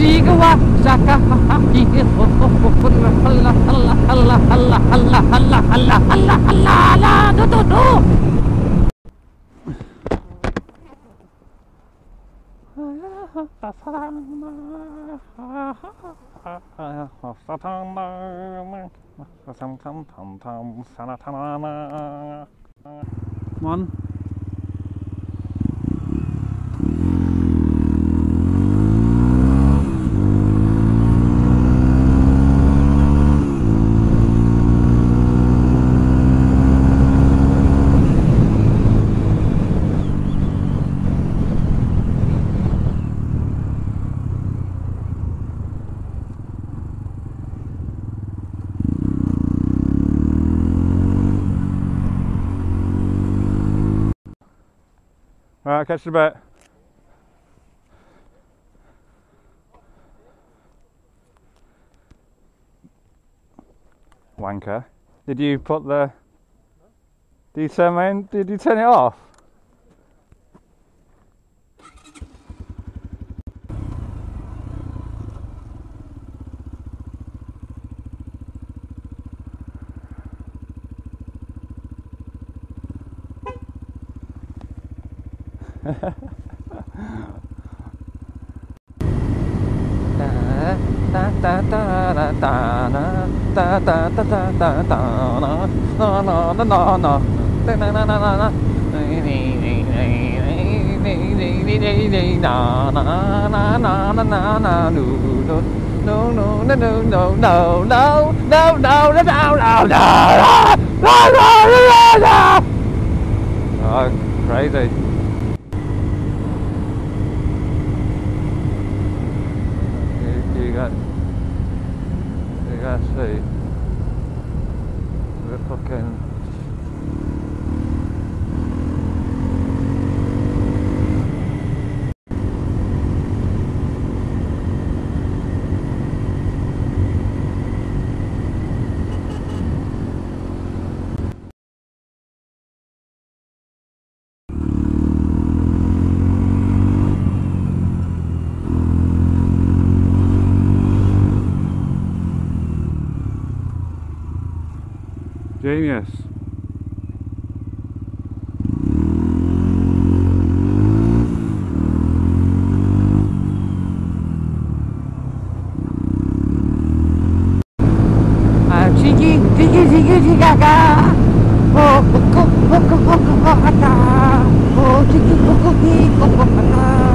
Sigawa Saka Halla on. Right, catch the boat. Wanker. Did you put the. Did you turn main, Did you turn it off? No, no, no, no, no, no, no, no, no, no, no, no, no, Oh, crazy. you guys see, we're fucking Genius. Chiki, chiki, chiki, chikaka. Oh, koko, koko, koko, kata. Oh, chiki, koko, koko, kata.